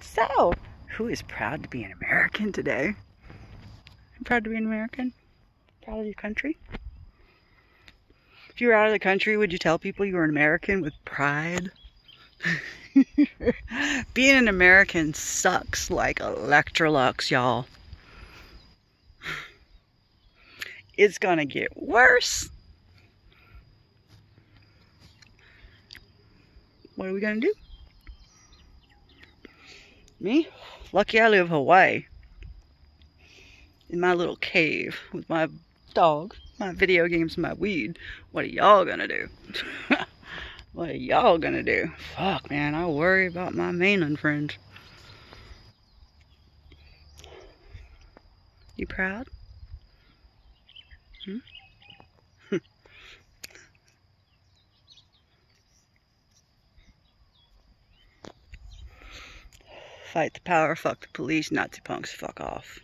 So, who is proud to be an American today? I'm proud to be an American? Proud of your country? If you were out of the country, would you tell people you were an American with pride? Being an American sucks like Electrolux, y'all. It's gonna get worse. What are we gonna do? Me? Lucky I live Hawaii. In my little cave with my dog, my video games, my weed. What are y'all gonna do? what are y'all gonna do? Fuck, man, I worry about my mainland friends. You proud? Hmm? Fight the power, fuck the police, Nazi punks, fuck off.